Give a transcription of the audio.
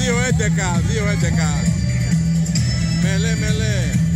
2-11, 2-11. Μελέ, μελέ.